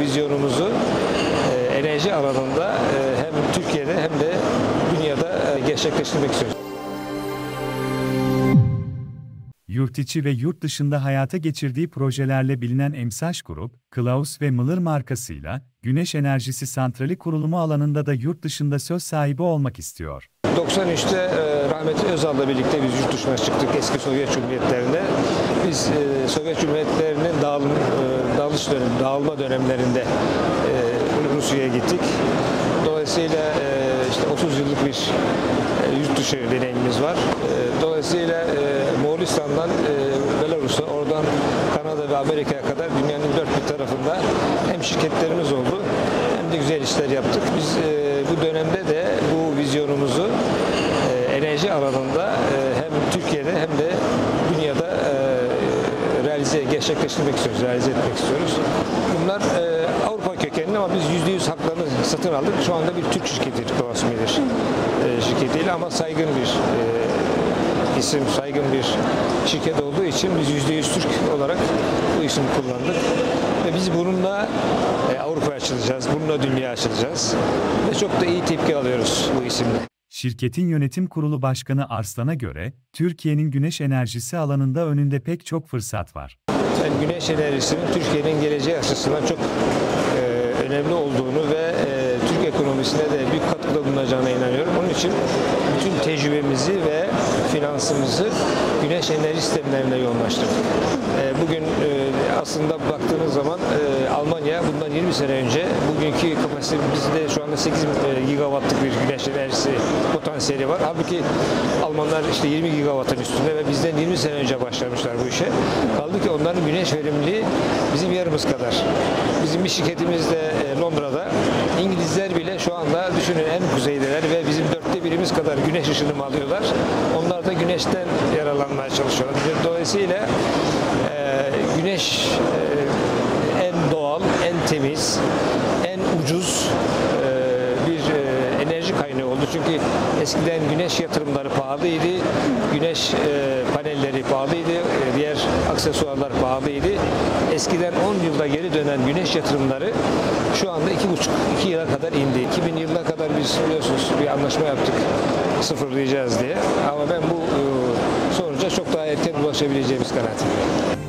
vizyonumuzu e, enerji alanında e, hem Türkiye'de hem de dünyada e, gerçekleştirmek istiyoruz. Yurt içi ve yurt dışında hayata geçirdiği projelerle bilinen Emsaş Grup, Klaus ve Miller markasıyla güneş enerjisi santrali kurulumu alanında da yurt dışında söz sahibi olmak istiyor. 93'te e, rahmetli Özal'la birlikte biz yurt dışına çıktık eski Sovyet Cumhuriyetlerinde. Biz e, Sovyet Cumhuriyetlerinin dağılım, e, dağılış dönem, dağılma dönemlerinde e, Rusya'ya gittik. Dolayısıyla e, işte 30 yıllık bir e, yurt dışı deneyimimiz var. E, dolayısıyla e, Moğolistan'dan e, Belarus'a, oradan Kanada ve Amerika'ya kadar dünyanın dört bir tarafında hem şirketlerimiz oldu hem de güzel işler yaptık. Biz e, bu dönemde de bu vizyonumuzu e, enerji alanında e, hem Türkiye'de hem de dünyada e, realize, gerçekleştirmek istiyoruz, realize etmek istiyoruz. Bunlar e, Avrupa kökenli ama biz yüzde yüz haklarını satın aldık. Şu anda bir Türk şirketi, Klaus Miller e, şirketiyle ama saygın bir e, isim, saygın bir şirket olduğu için biz yüzde yüz Türk olarak bu ismi kullandık. Ve biz bununla e, Avrupa'ya açılacağız, bununla dünya açılacağız. Ve çok da iyi tepki alıyoruz bu isimle. Şirketin yönetim kurulu başkanı Arslan'a göre, Türkiye'nin güneş enerjisi alanında önünde pek çok fırsat var. Ben güneş enerjisinin Türkiye'nin geleceği açısından çok e, önemli olduğunu ve e, Türk ekonomisine de büyük katkıda bulunacağına inanıyorum. Onun için bütün tecrübemizi ve finansımızı güneş enerji sistemlerine yoğunlaştırdık. E, bugün e, aslında baktığınız zaman e, Almanya bundan 20 sene önce bugünkü kapasitemizde şu anda 8 gigawattlık bir güneş enerjisi potansiyeli var. Halbuki Almanlar işte 20 gigawattın üstünde ve bizden 20 sene önce işe. Onların güneş verimliliği bizim yarımız kadar. Bizim bir şirketimiz de e, Londra'da. İngilizler bile şu anda düşünün en kuzeydeler ve bizim dörtte birimiz kadar güneş ışını mı alıyorlar. Onlar da güneşten yararlanmaya çalışıyorlar. Dolayısıyla e, güneş e, en doğal, en temiz, en ucuz e, bir e, enerji kaynağı oldu. Çünkü eskiden güneş yatırımları pahalıydı, güneş e, panelleri pahalıydı, e, diğer aksesuarlar pahalıydı. Eskiden 10 yılda geri dönen güneş yatırımları şu anda 2,5-2 yıla kadar indi. 2000 yılına kadar biz biliyorsunuz bir anlaşma yaptık sıfırlayacağız diye. Ama ben bu e, sonuca çok daha erken ulaşabileceğimiz kanaatindeyim.